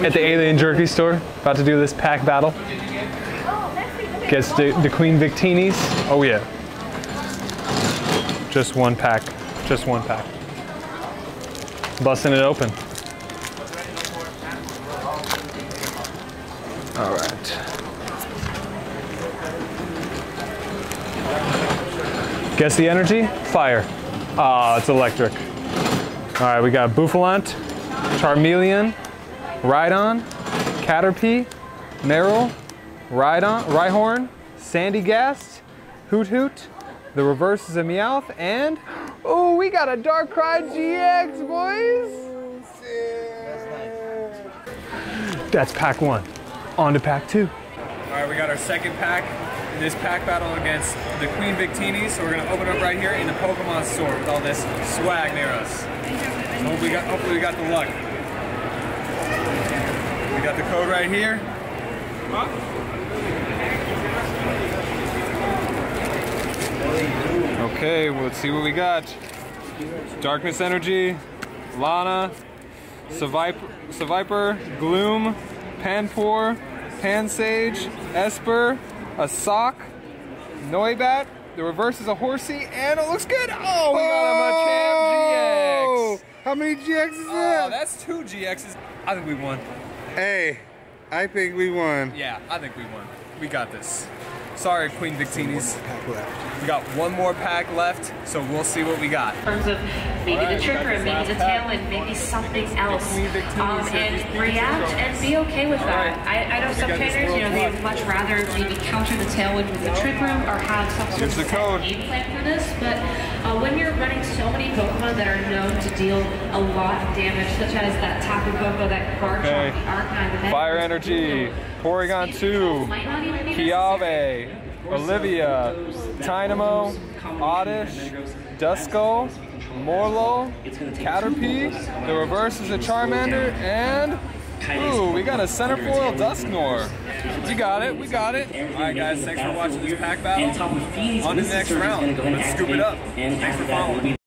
At the Alien Jerky store, about to do this pack battle. Gets the, the Queen Victinis. Oh yeah. Just one pack. Just one pack. Busting it open. All right. Guess the energy? Fire. Ah, it's electric. All right, we got Bouffalant, Charmeleon, Rhydon, Caterpie, Marill, Rhydon, Rhyhorn, Sandygast, Hoothoot, the reverse is a Meowth, and oh, we got a Darkrai GX, boys! That's pack one. On to pack two. All right, we got our second pack in this pack battle against the Queen Victini. So we're gonna open up right here in the Pokemon store with all this swag near us. Hopefully we got, hopefully we got the luck. We got the code right here. Okay, well, let's see what we got. Darkness Energy, Lana, Seviper, Seviper Gloom, Panpour, Pansage, Espurr, a Sock, Noibat, the reverse is a Horsea, and it looks good. Oh, we got a Machamp GX. Oh, how many GXs is Oh, that? that's two GXs. I think we won. Hey, I think we won. Yeah, I think we won. We got this. Sorry, Queen Victinis. We got one more pack left, so we'll see what we got. in terms of maybe Alright, the we got trigger, maybe the pack. tail, and maybe something else. Um, and react and be okay with that. Alright. I, I know some got trainers, you know, they would much rather maybe counter the tailwind with the trick room or have some sort Here's of the code. game plan for this. But uh, when you're running so many Pokemon that are known to deal a lot of damage, such as that Tapu Koko, that Garchomp, Okay. the Arcanine, the Fire Energy, Porygon Speed 2, might not even be necessary. Kiawe, Olivia, Dynamo, Oddish, Duskull, Morlo, Caterpie, the reverse is a Charmander, and ooh, we got a centerfoil Dusknoir. We got it, we got it. Alright guys, thanks for watching this pack battle. On to the next round. Let's scoop it up. Thanks for following.